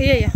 Iya, iya.